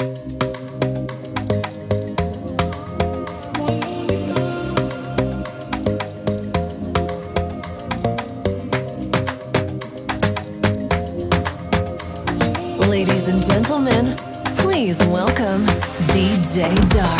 Ladies and gentlemen, please welcome DJ Dark.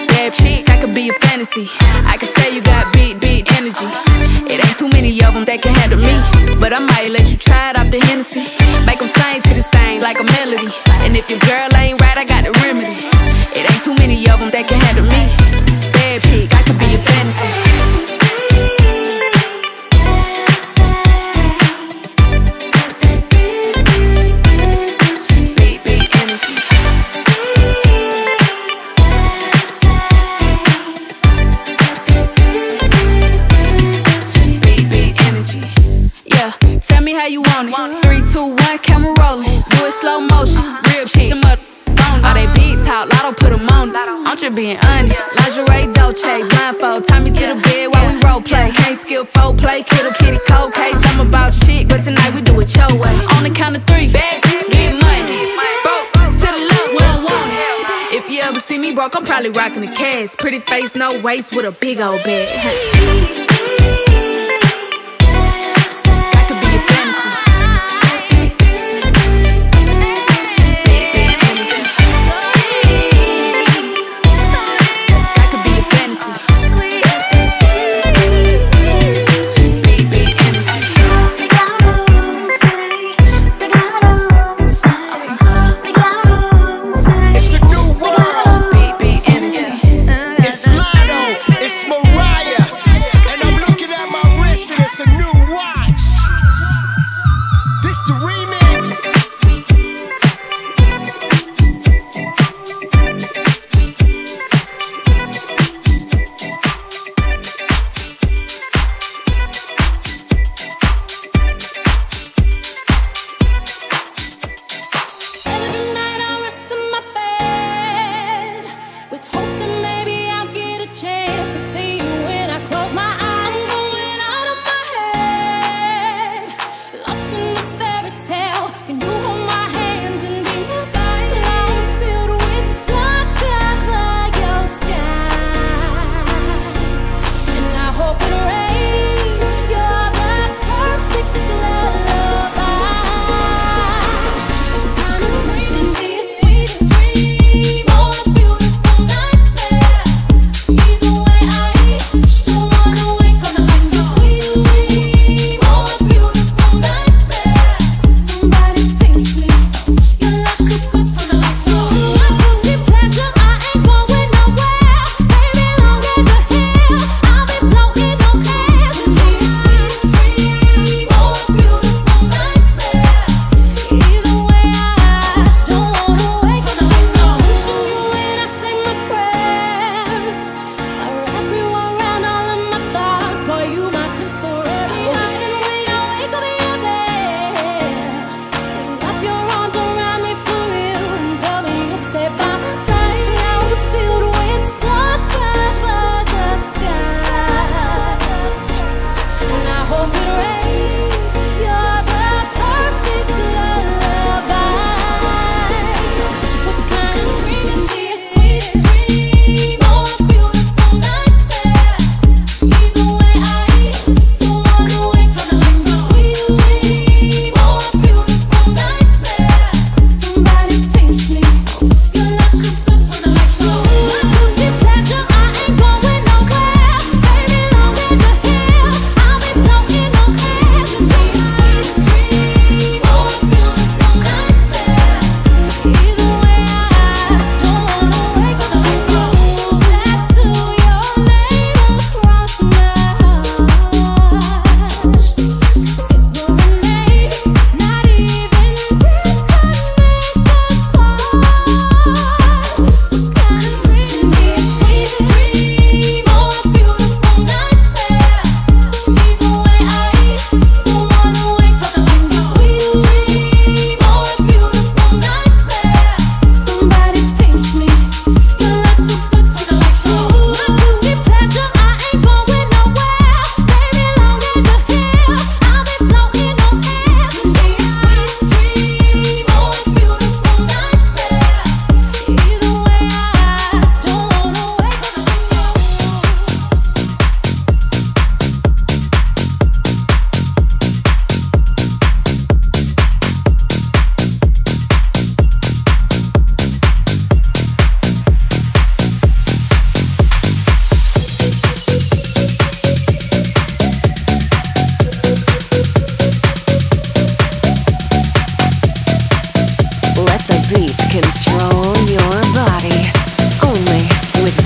Bad chick, I could be a fantasy. I could tell you got big, big energy. It ain't too many of them that can handle me. But I might let you try it off the Hennessy. Make them sing to this thing like a melody. And if your girl ain't right, I got the remedy. It ain't too many of them that can handle me. Bad chick, I talk, Latto put them on I'm just being honest. Lingerie, Dolce, blindfold. Tie me to the bed while we role play. Can't skill play, kiddo kitty cold case. I'm about shit, but tonight we do it your way. On the count of three, bags, get money. Broke to the left, we don't want it. If you ever see me broke, I'm probably rocking a cast. Pretty face, no waist, with a big old bag.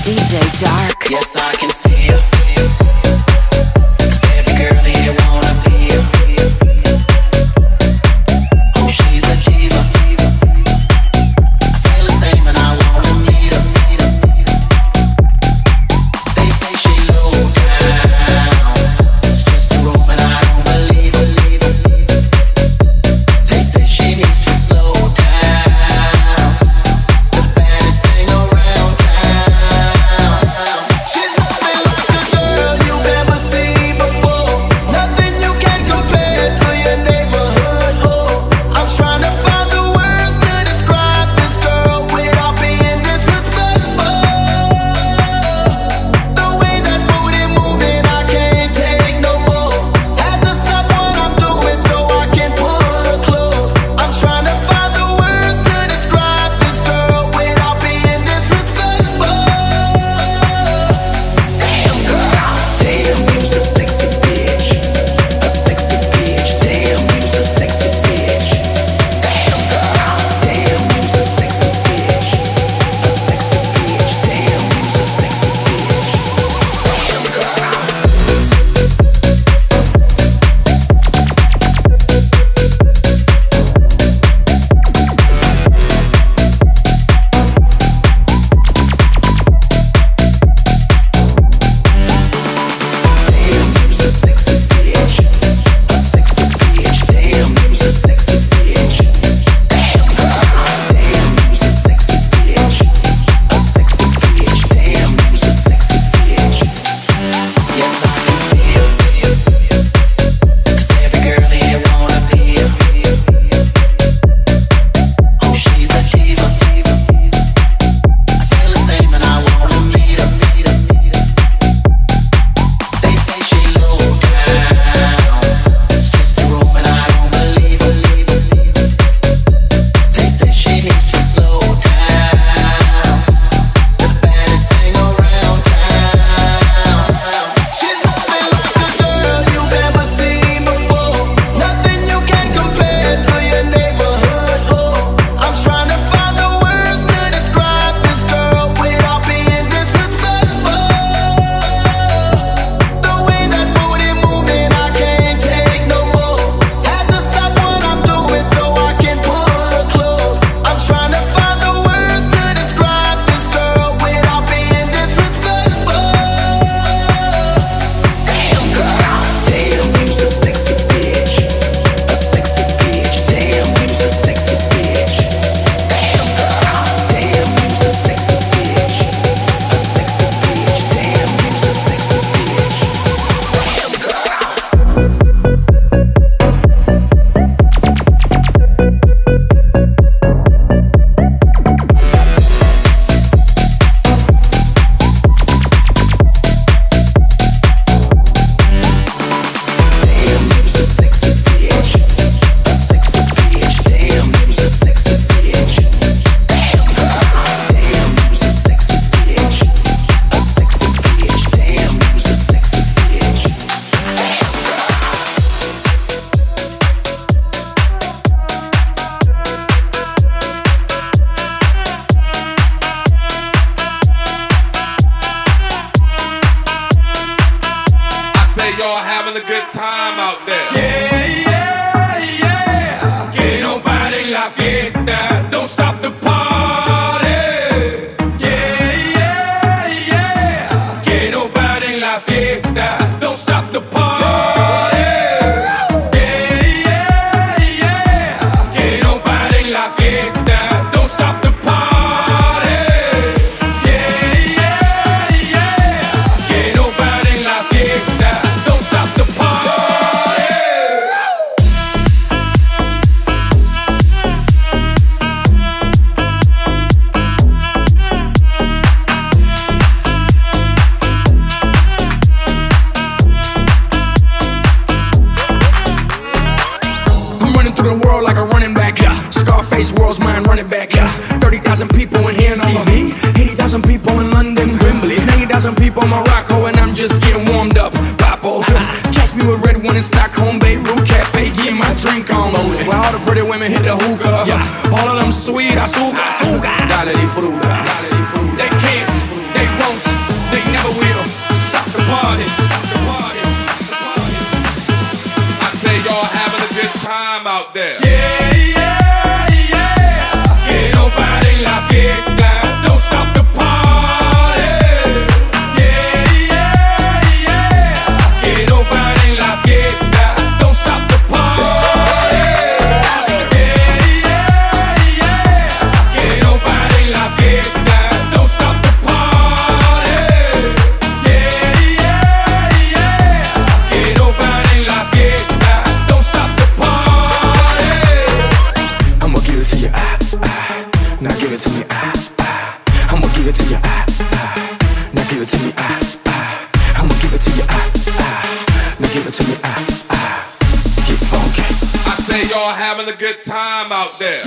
DJ Dark. Yes, I can see you. y'all having a good time out there. Yeah. time out there.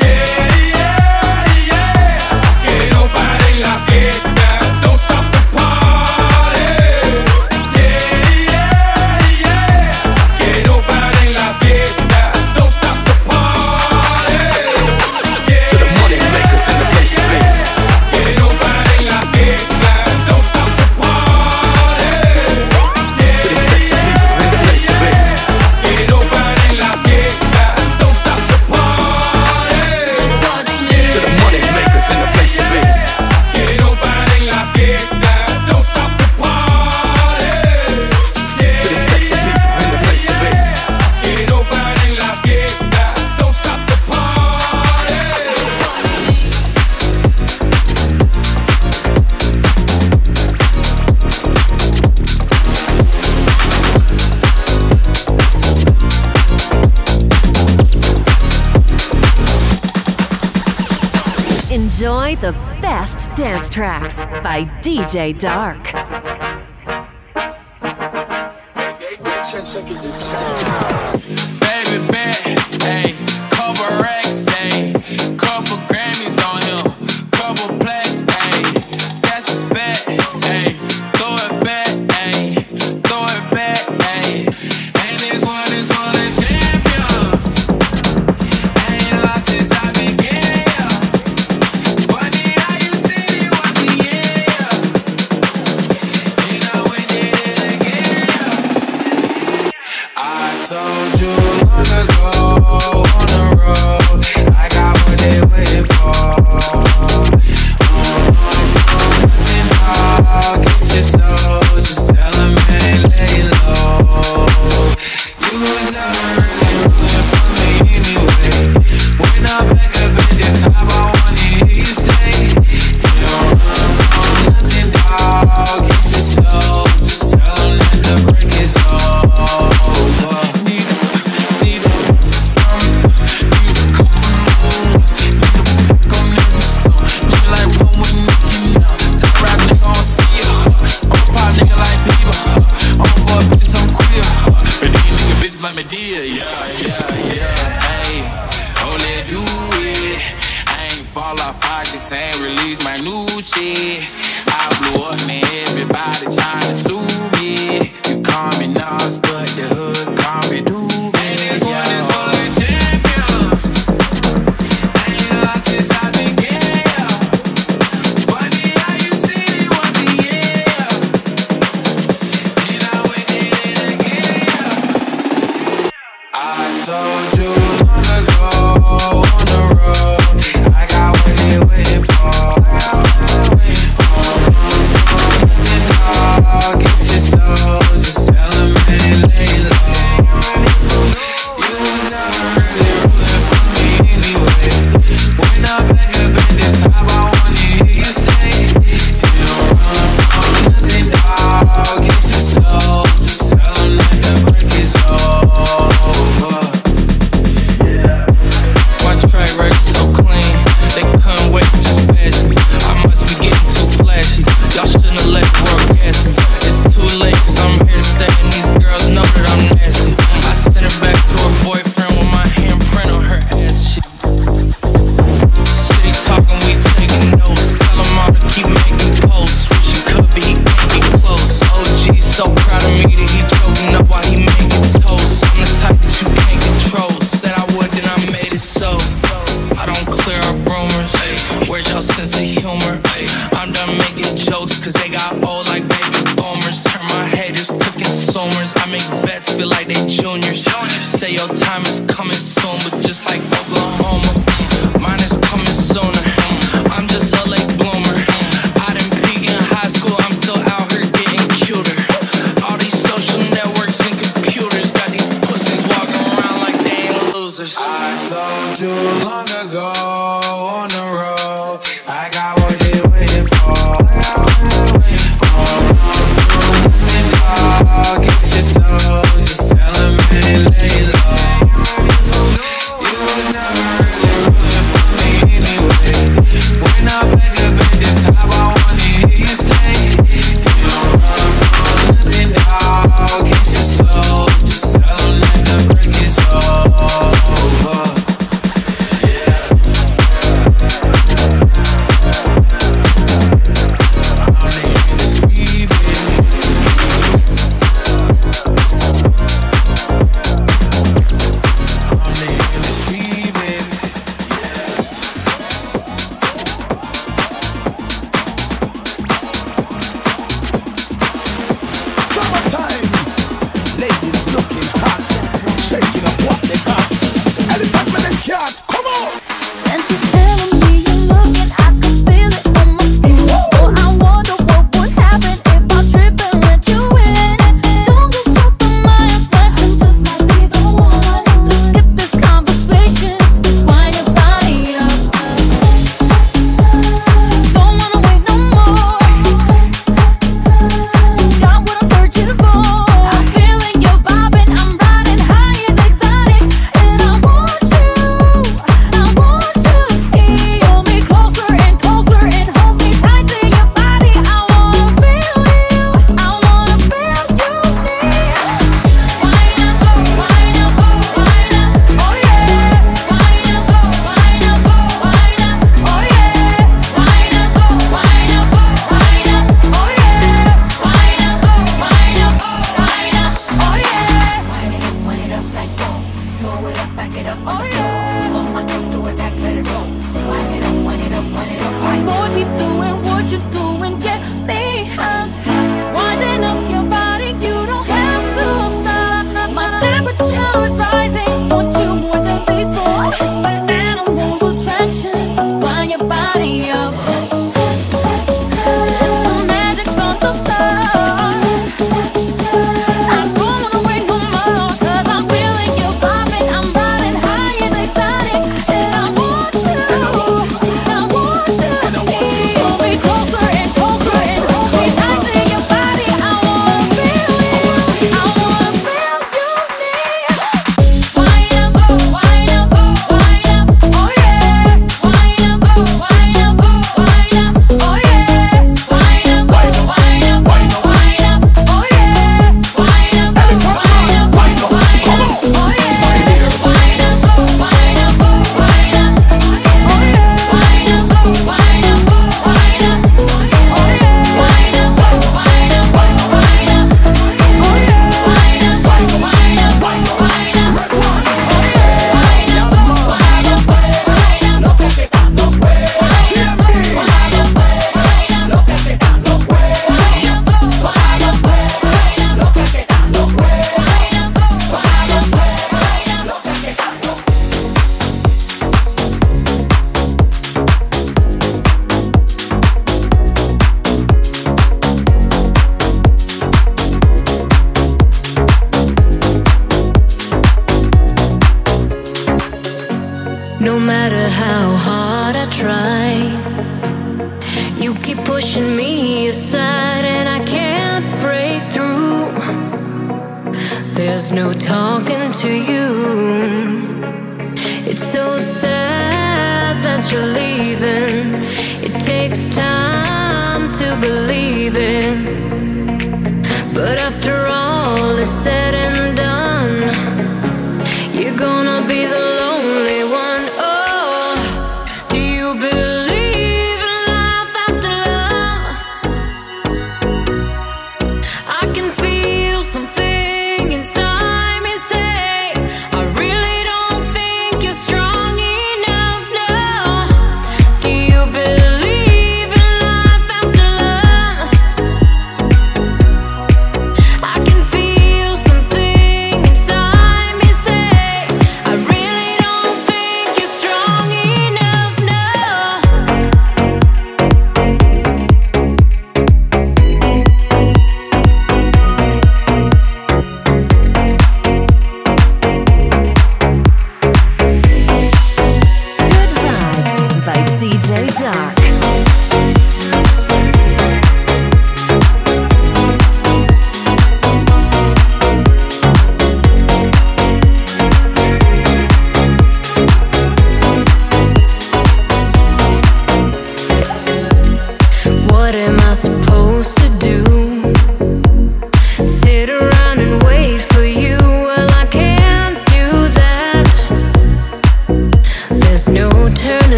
the best dance tracks by DJ Dark.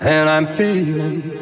and I'm feeling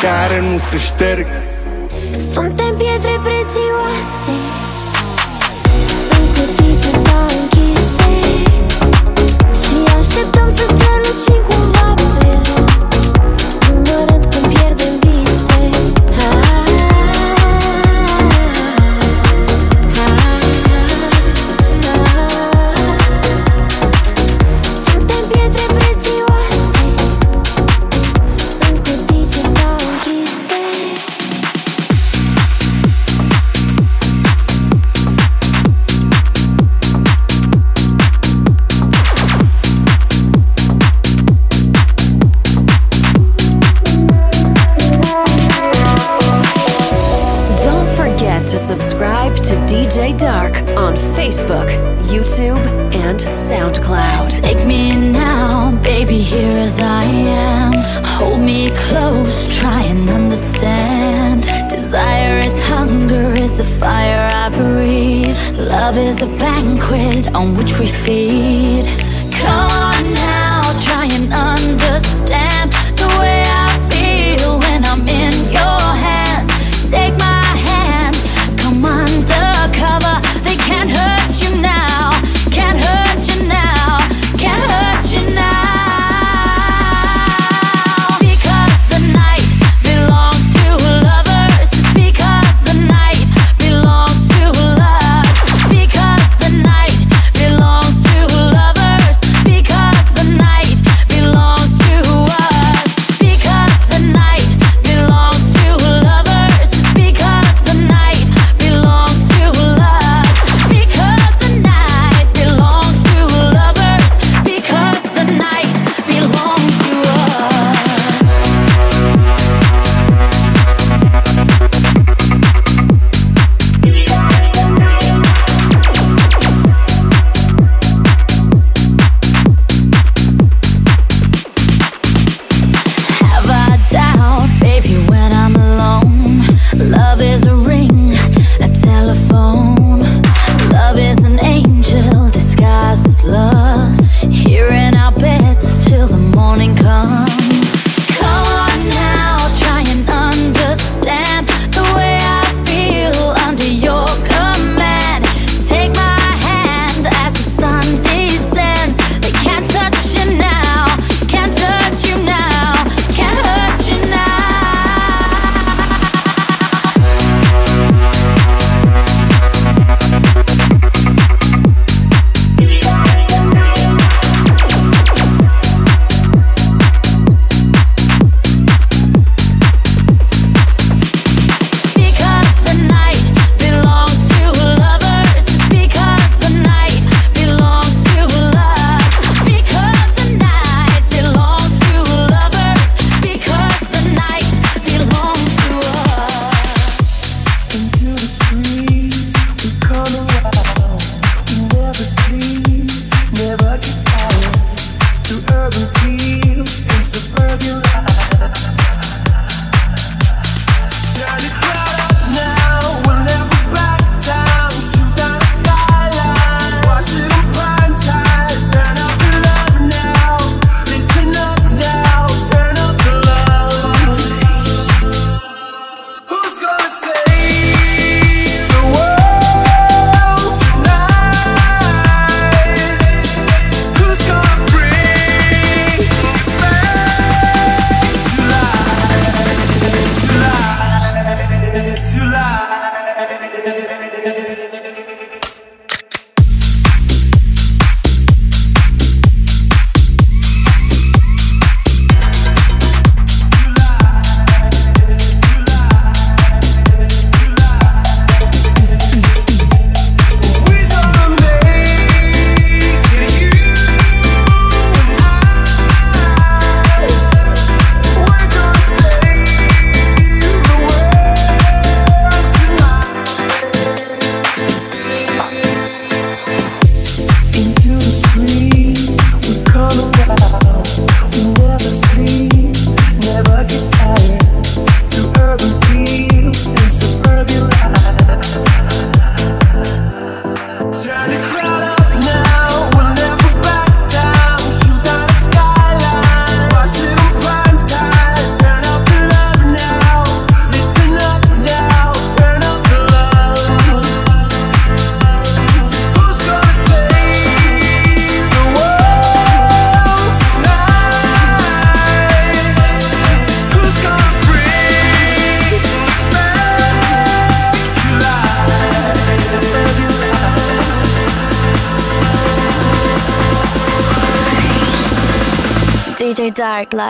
Karen musste stärken.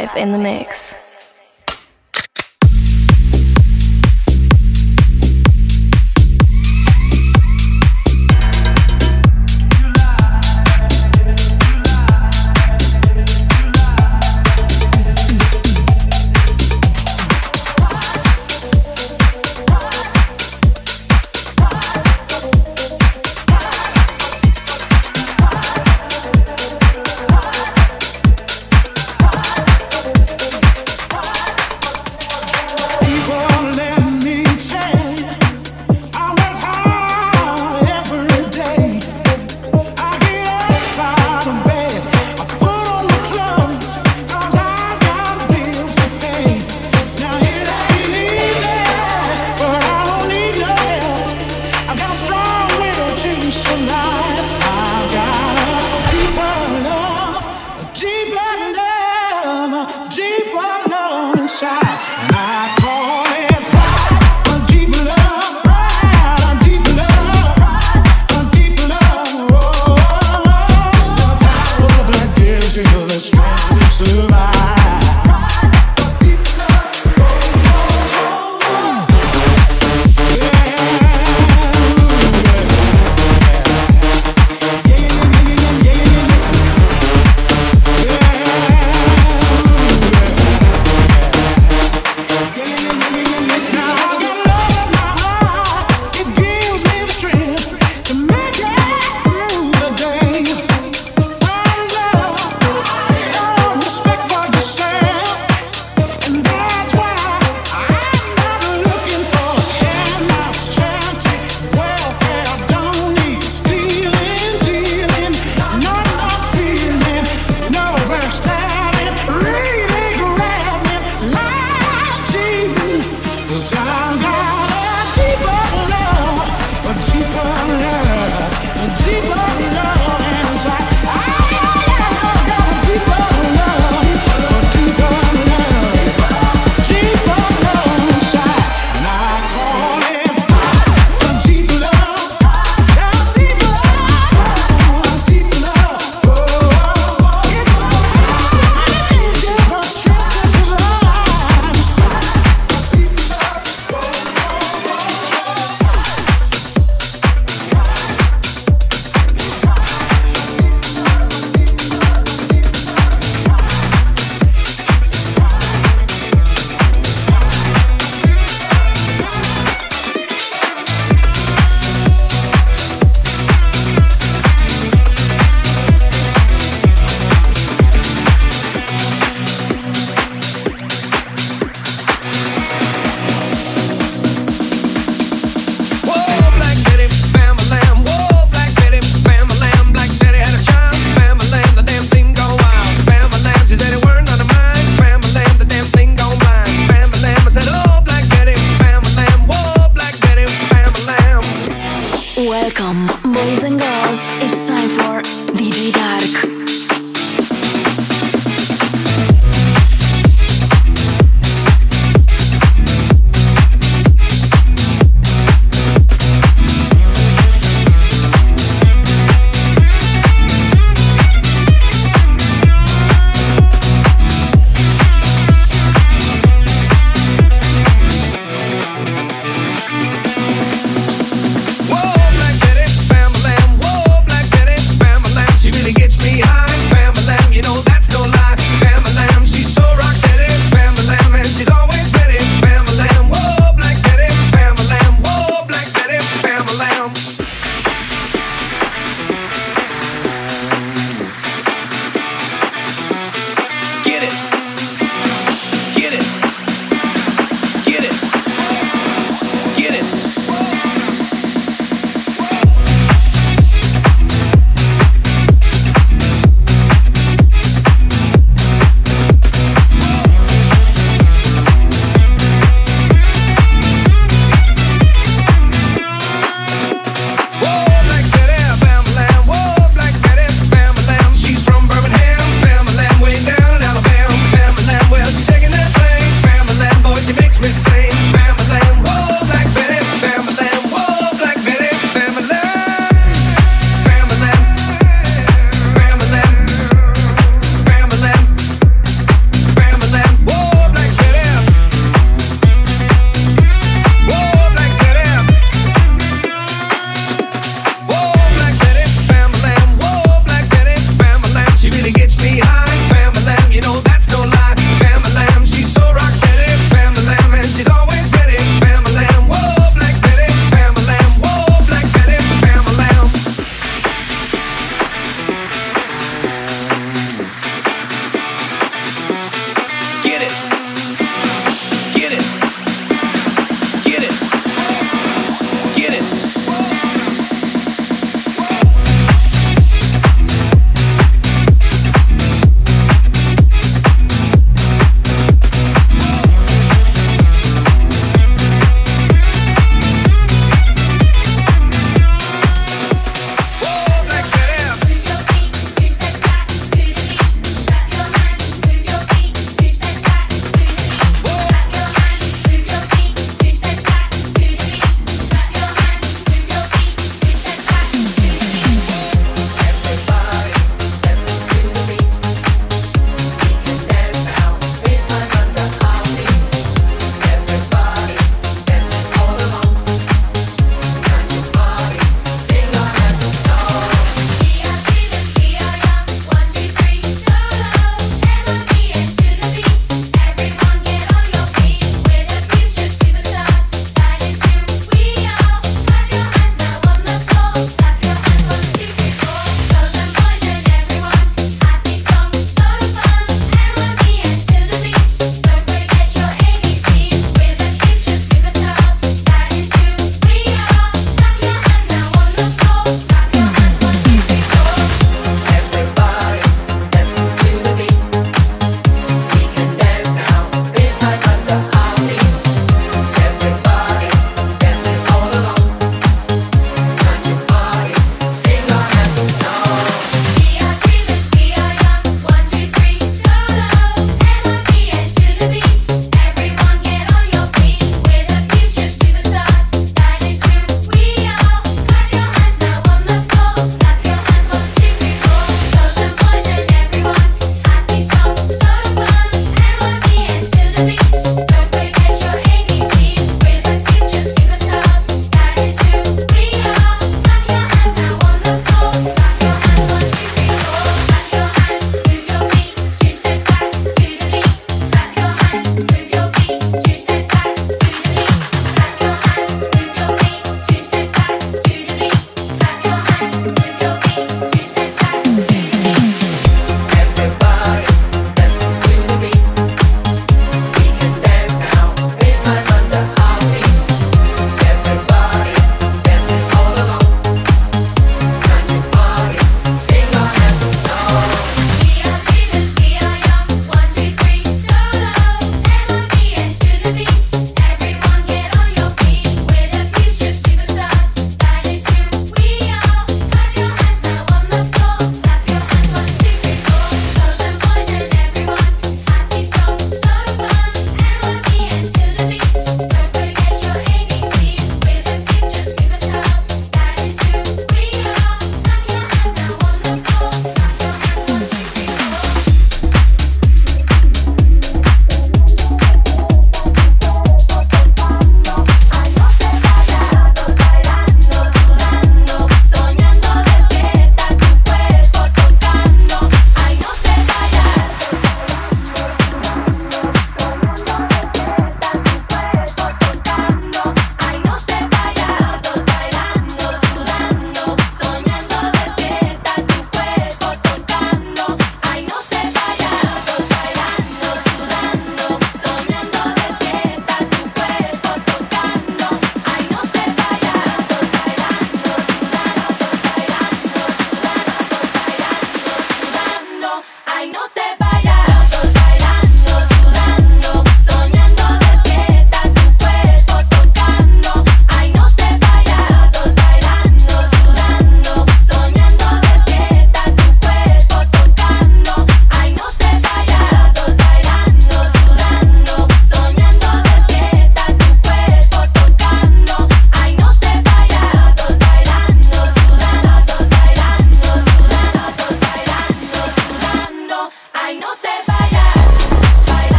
Live in the mix.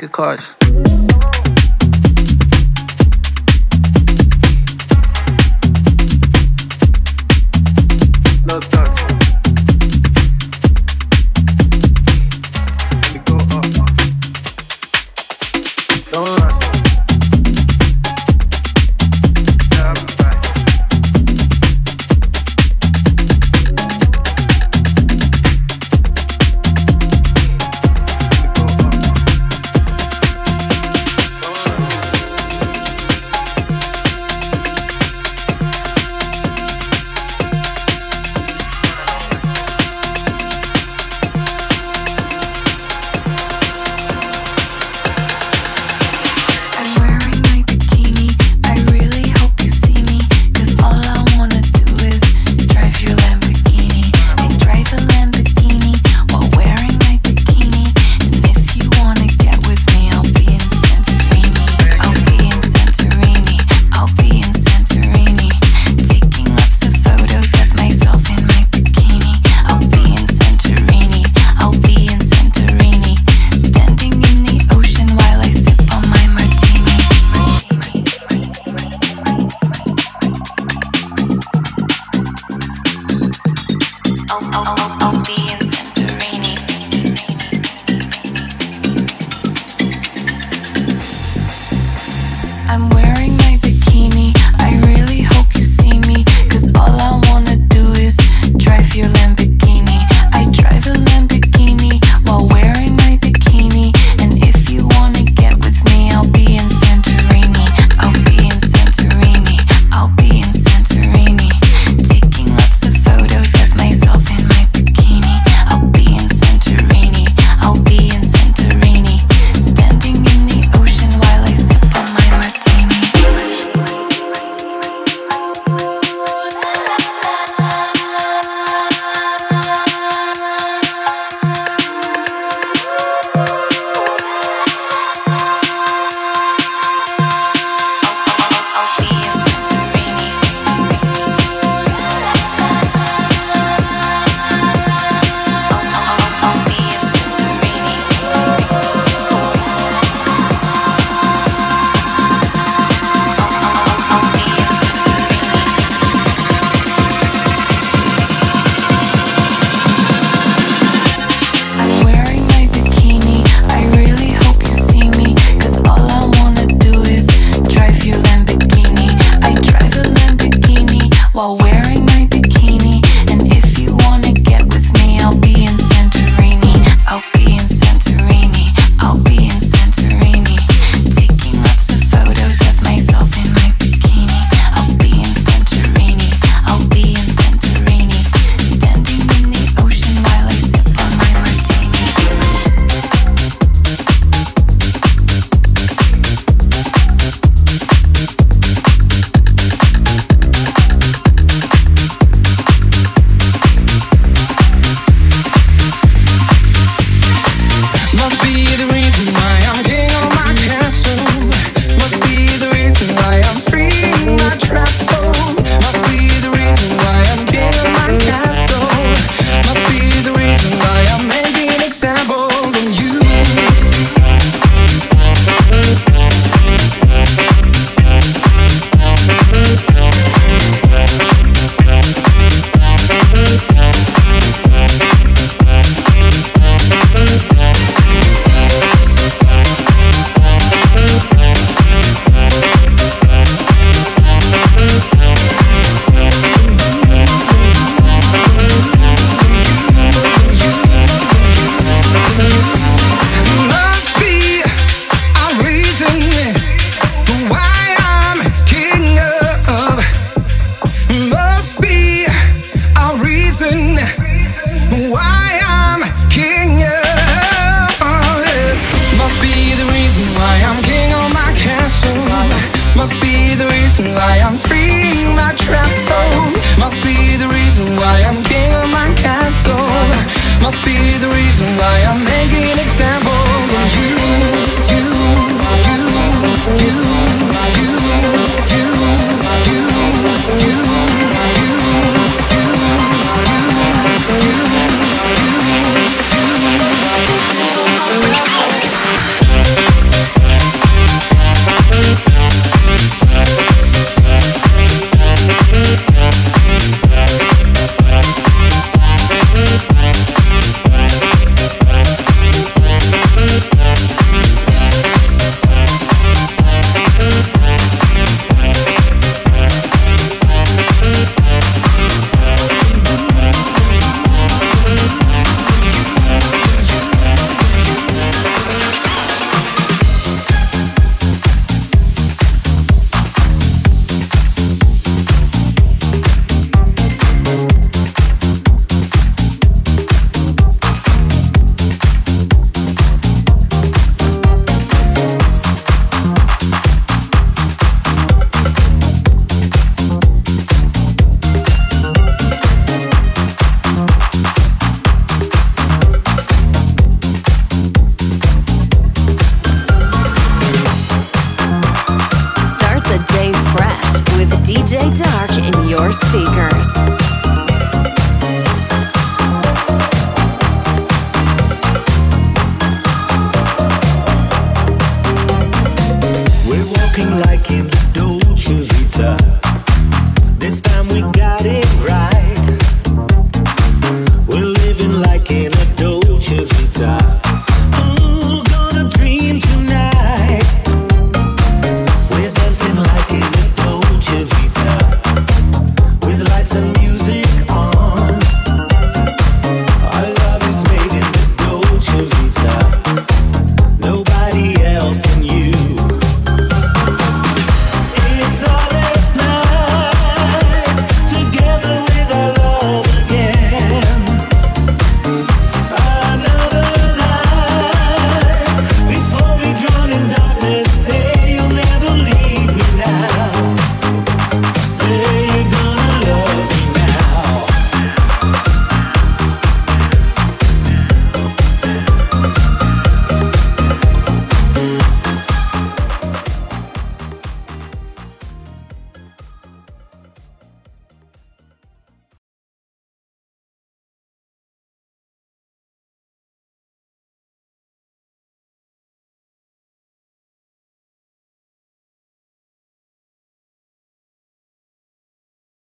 The a card.